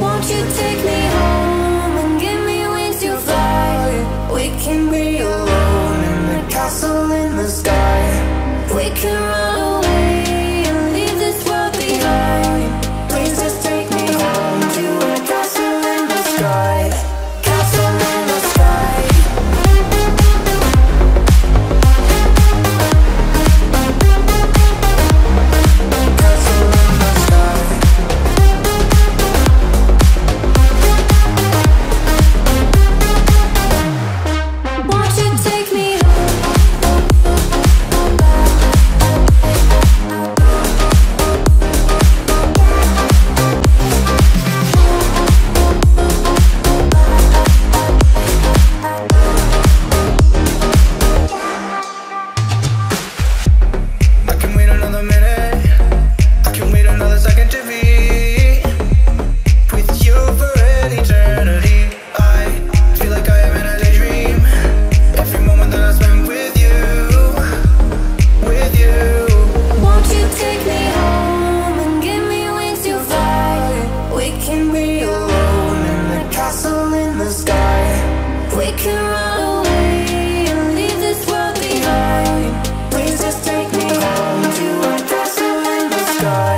Won't you take me sky.